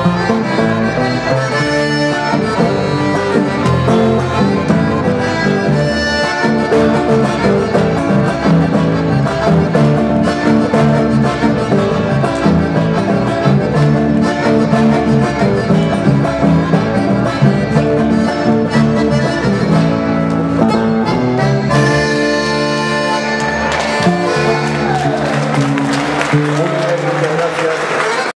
Música